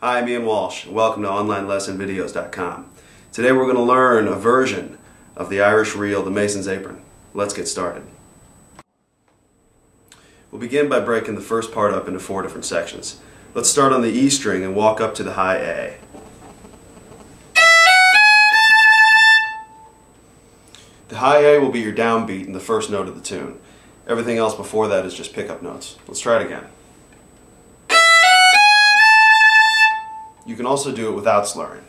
I'm Ian Walsh, welcome to OnlineLessonVideos.com. Today we're going to learn a version of the Irish reel, the Mason's Apron. Let's get started. We'll begin by breaking the first part up into four different sections. Let's start on the E string and walk up to the high A. The high A will be your downbeat in the first note of the tune. Everything else before that is just pickup notes. Let's try it again. You can also do it without slurring.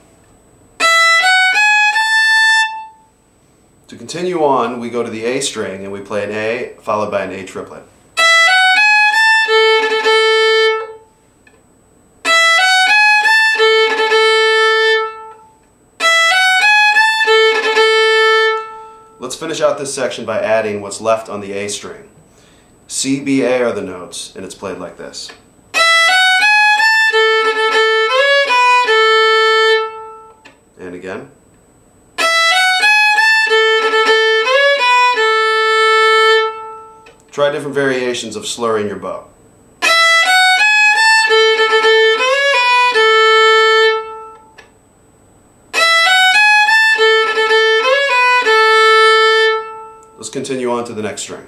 To continue on, we go to the A string and we play an A followed by an A triplet. Let's finish out this section by adding what's left on the A string. C, B, A are the notes, and it's played like this. Try different variations of slurring your bow. Let's continue on to the next string.